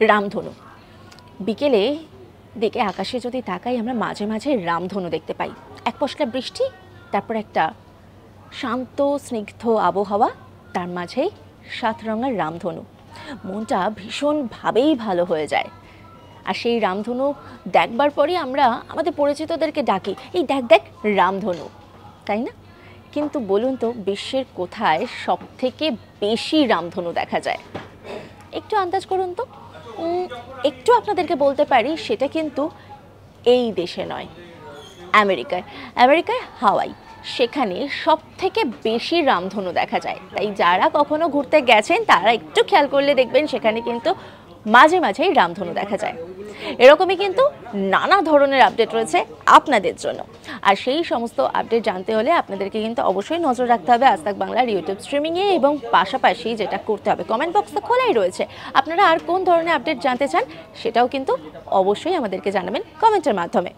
রামধনু। বিকেলে দিকে আকাশে যদি তাকাই, আমরা মাঝে মাঝে রামধনু দেখতে পাই। এক পশলা বৃষ্টি, তারপর একটা শান্ত, স্নিগ্ধ আবহাওয়া, তার মাঝেই সাত রঙের রামধনু। মনটা ভীষণভাবেই ভালো হয়ে যায়। আর সেই রামধনু দেখবার পরই আমরা আমাদের পরিচিতদেরকে ডাকি, এই দেখ দেখ, রামধনু। তাই না? কিন্তু বলুন তো, বিশ্বের কোথায় সব থেকে বেশি রামধনু দেখা যায়? একটু আন্দাজ করুন তো। একটু আপনাদেরকে বলতে পারি, সেটা কিন্তু এই দেশে নয়, আমেরিকায়। আমেরিকায় হাওয়াই, সেখানে সব থেকে বেশি রামধনু দেখা যায়। তাই যারা কখনো ঘুরতে গেছেন, তারা একটু খেয়াল করলে দেখবেন সেখানে কিন্তু মাঝে মাঝেই রামধনু দেখা যায়। এরকমই কিন্তু নানা ধরনের আপডেট রয়েছে আপনাদের জন্য। আর সেই সমস্ত আপডেট জানতে হলে আপনাদেরকে কিন্তু অবশ্যই নজর রাখতে হবে আজতাক বাংলার ইউটিউব স্ট্রিমিংয়ে এবং পাশাপাশি যেটা করতে হবে কমেন্ট বক্স খোলাই রয়েছে। আপনারা আর কোন ধরনের আপডেট জানতে চান সেটাও কিন্তু অবশ্যই আমাদেরকে জানাবেন কমেন্টের মাধ্যমে।